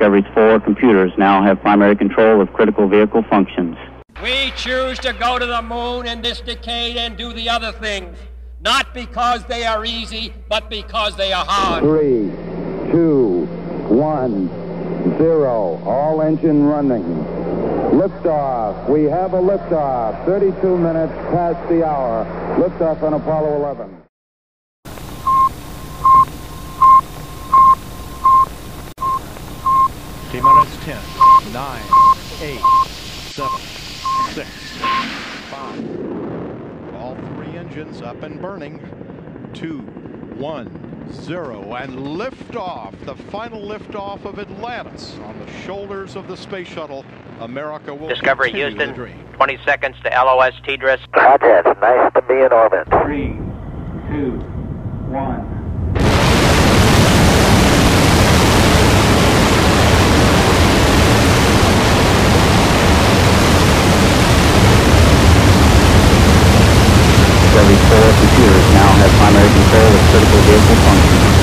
Discovery's four computers now have primary control of critical vehicle functions. We choose to go to the moon in this decade and do the other things, not because they are easy, but because they are hard. Three, two, one, zero. All engine running. Liftoff. We have a liftoff. 32 minutes past the hour. Liftoff on Apollo 11. T minus 10, 9, 8, 7, 6, 5. All three engines up and burning. 2, 1, 0, and liftoff. The final liftoff of Atlantis on the shoulders of the space shuttle. America will Discovery Houston, 20 seconds to LOS TDRS. Roger, nice to be in orbit. 3, 2, 1. Every 4 computers now have primary control of critical vehicle functions.